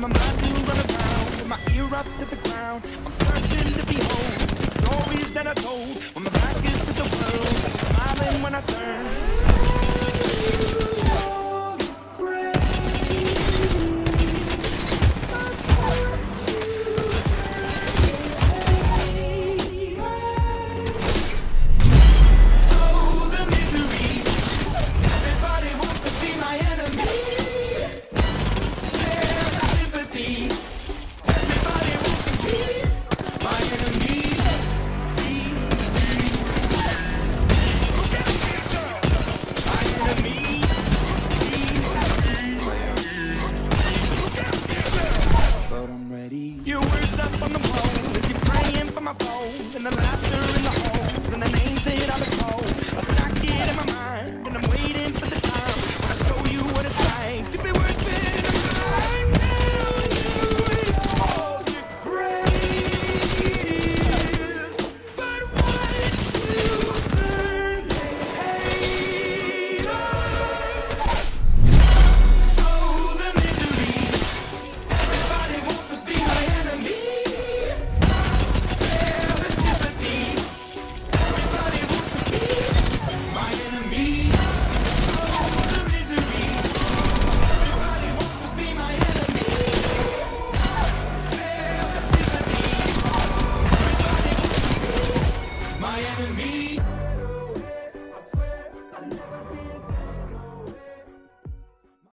my mind to run around with my ear up to the ground. I'm searching to behold the stories that I told on the wall.